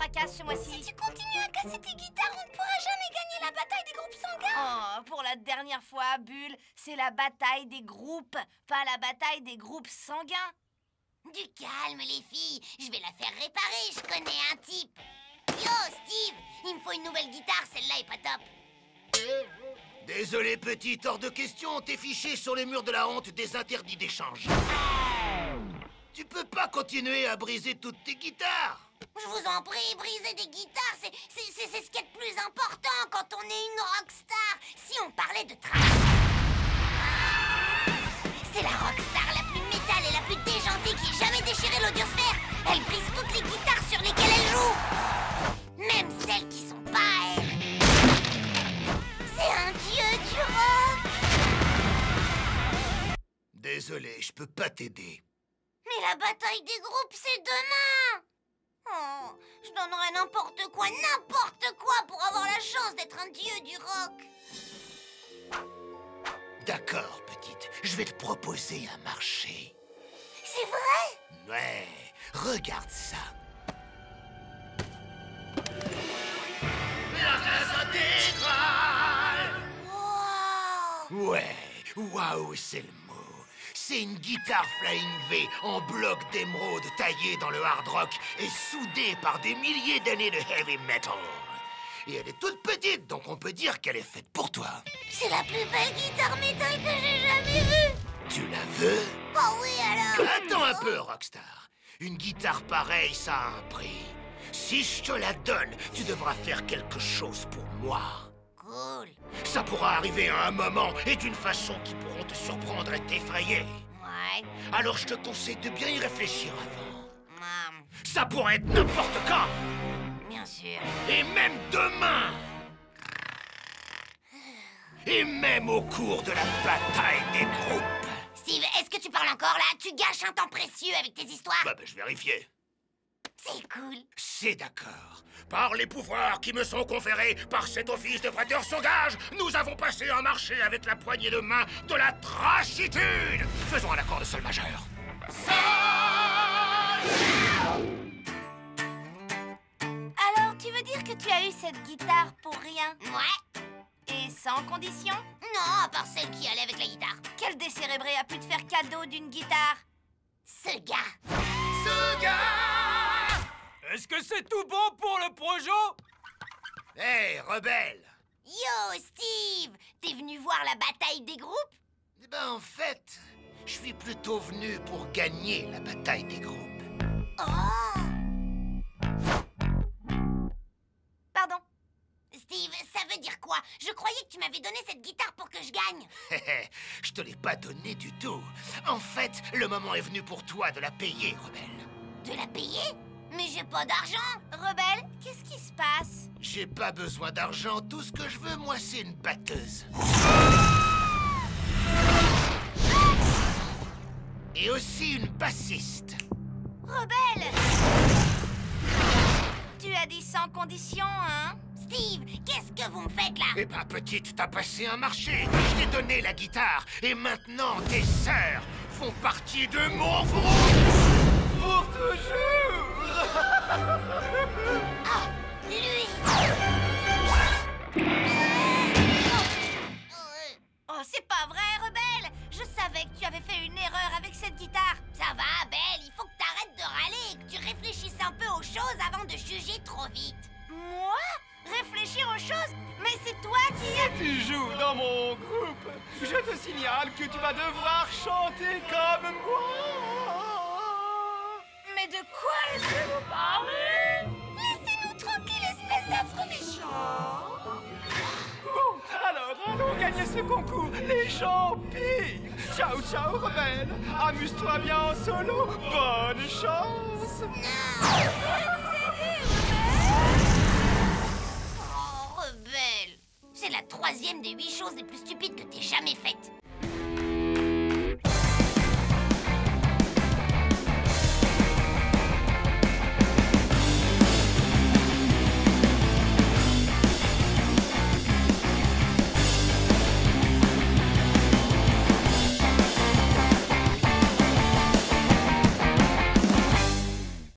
fracasse ce mois-ci. Si tu continues à casser tes guitares, on ne pourra jamais gagner la bataille des groupes sanguins. Oh, pour la dernière fois, Bulle, c'est la bataille des groupes, pas la bataille des groupes sanguins. Du calme, les filles. Je vais la faire réparer. Je connais un type. Yo, Steve, il me faut une nouvelle guitare. Celle-là est pas top. Désolé, petite, hors de question, t'es fiché sur les murs de la honte des interdits d'échange. Tu peux pas continuer à briser toutes tes guitares. Je vous en prie, briser des guitares, c'est ce qui est le plus important quand on est une rockstar. Si on parlait de travail... C'est la rockstar la plus métal et la plus déjantée qui ait jamais déchiré l'audiosphère. Elle brise toutes les guitares sur lesquelles elle joue. Même celles qui sont pas à elle. C'est un dieu du rock. Désolé, je peux pas t'aider. La bataille des groupes, c'est demain Oh, je donnerais n'importe quoi, n'importe quoi pour avoir la chance d'être un dieu du rock D'accord, petite, je vais te proposer un marché. C'est vrai? Ouais, regarde ça. Wow Ouais, waouh, c'est le. C'est une guitare Flying V en bloc d'émeraude taillée dans le hard rock et soudée par des milliers d'années de heavy metal. Et elle est toute petite, donc on peut dire qu'elle est faite pour toi. C'est la plus belle guitare métal que j'ai jamais vue Tu la veux? Oh oui alors Attends un peu, Rockstar. Une guitare pareille, ça a un prix. Si je te la donne, tu devras faire quelque chose pour moi. Ça pourra arriver à un moment et d'une façon qui pourront te surprendre et t'effrayer. Ouais, Alors je te conseille de bien y réfléchir avant. hum, Ça pourrait être n'importe quand, bien sûr. et même demain. Et même au cours de la bataille des groupes. Steve, est-ce que tu parles encore là? Tu gâches un temps précieux avec tes histoires Bah, bah je vérifiais. C'est cool C'est d'accord. Par les pouvoirs qui me sont conférés par cet office de prêteur sans gage, nous avons passé un marché avec la poignée de main de la trachitude. Faisons un accord de sol majeur. Alors, tu veux dire que tu as eu cette guitare pour rien? Ouais et sans condition? Non, à part celle qui allait avec la guitare. Quel décérébré a pu te faire cadeau d'une guitare? Ce gars c'est tout bon pour le projo? Hé, rebelle Yo, Steve T'es venu voir la bataille des groupes? Eh ben, en fait, je suis plutôt venu pour gagner la bataille des groupes. Oh Pardon Steve, ça veut dire quoi? Je croyais que tu m'avais donné cette guitare pour que je gagne. Hé, hé, je te l'ai pas donné du tout. En fait, le moment est venu pour toi de la payer, rebelle. De la payer? Mais j'ai pas d'argent. Rebelle, qu'est-ce qui se passe? J'ai pas besoin d'argent, tout ce que je veux, moi, c'est une batteuse. Et aussi une bassiste. Rebelle Tu as dit sans condition, hein? Steve, qu'est-ce que vous me faites là? Eh ben, petite, t'as passé un marché. Je t'ai donné la guitare. Et maintenant, tes sœurs font partie de mon groupe. Pour toujours Ah, lui. Oh, c'est pas vrai, Rebelle. Je savais que tu avais fait une erreur avec cette guitare. Ça va, Belle, il faut que t'arrêtes de râler et que tu réfléchisses un peu aux choses avant de juger trop vite. Moi? Réfléchir aux choses? Mais c'est toi qui... as- Tu joues dans mon groupe Je te signale que tu vas devoir chanter comme moi ce concours Les gens pires Ciao, ciao, rebelle. Amuse-toi bien en solo. Bonne chance. Oh, rebelle. C'est la troisième des huit choses les plus stupides que t'aies jamais faites.